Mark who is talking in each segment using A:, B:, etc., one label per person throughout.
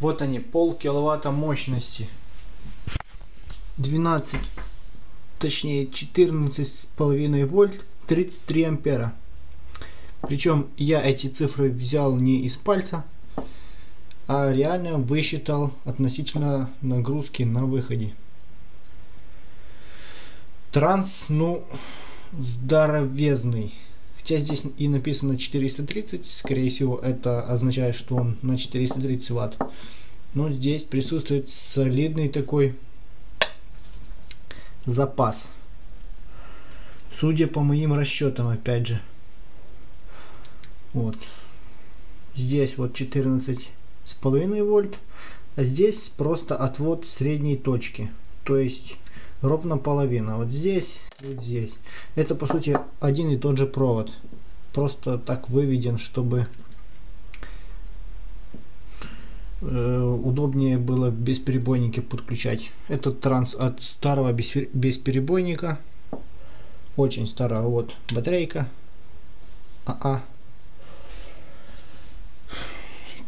A: Вот они, пол киловатта мощности. 12, точнее 14 с половиной вольт, 33 ампера. Причем я эти цифры взял не из пальца, а реально высчитал относительно нагрузки на выходе. Транс, ну, здоровезный. Хотя здесь и написано 430, скорее всего это означает, что он на 430 ватт. Но здесь присутствует солидный такой запас. Судя по моим расчетам, опять же. Вот. Здесь вот 14 с половиной вольт, а здесь просто отвод средней точки. То есть ровно половина. Вот здесь, вот здесь. Это по сути один и тот же провод. Просто так выведен, чтобы э, удобнее было бесперебойники подключать. Этот транс от старого бесперебойника. Очень старого. Вот батарейка. АА.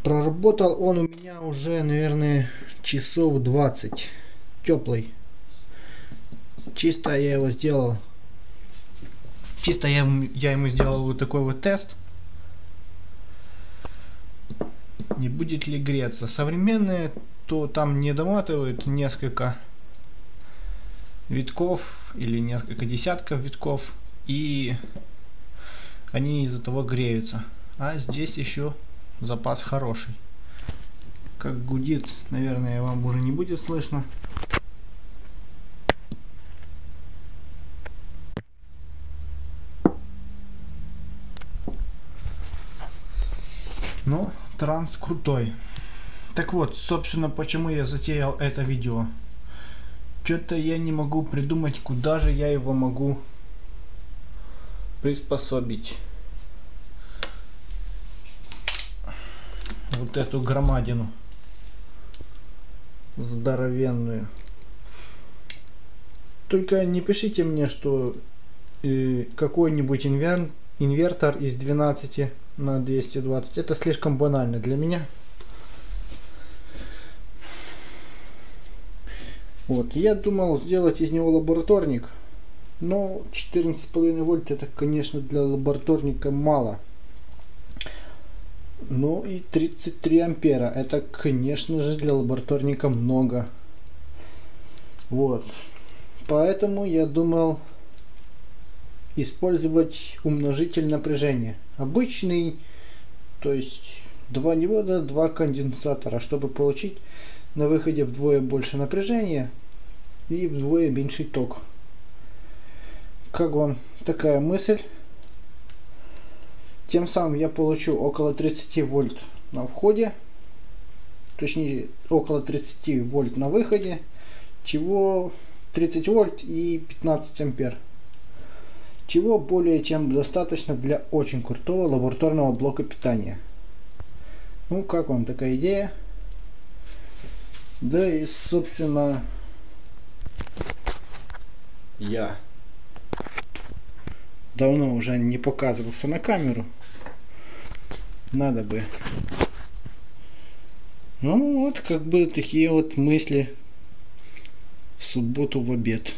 A: Проработал он у меня уже, наверное, часов 20. Теплый. Чисто я его сделал. Чисто я, я ему сделал вот такой вот тест. Не будет ли греться. Современные, то там не доматывают несколько витков или несколько десятков витков. И они из-за того греются. А здесь еще запас хороший. Как гудит, наверное, вам уже не будет слышно. Ну, транс крутой. Так вот, собственно, почему я затеял это видео. Что-то я не могу придумать, куда же я его могу приспособить. Вот эту громадину. Здоровенную. Только не пишите мне, что э, какой-нибудь инвер инвертор из 12 на 220. Это слишком банально для меня. Вот, я думал сделать из него лабораторник, но 14,5 вольт это, конечно, для лабораторника мало. Ну и 33 ампера, это, конечно же, для лабораторника много. Вот, поэтому я думал использовать умножитель напряжения. Обычный, то есть два невода, два конденсатора, чтобы получить на выходе вдвое больше напряжения и вдвое меньший ток. Как вам такая мысль? Тем самым я получу около 30 вольт на входе, точнее около 30 вольт на выходе, чего 30 вольт и 15 ампер чего более чем достаточно для очень крутого лабораторного блока питания. Ну, как вам такая идея? Да и, собственно, я давно уже не показывался на камеру. Надо бы. Ну вот, как бы такие вот мысли в субботу в обед.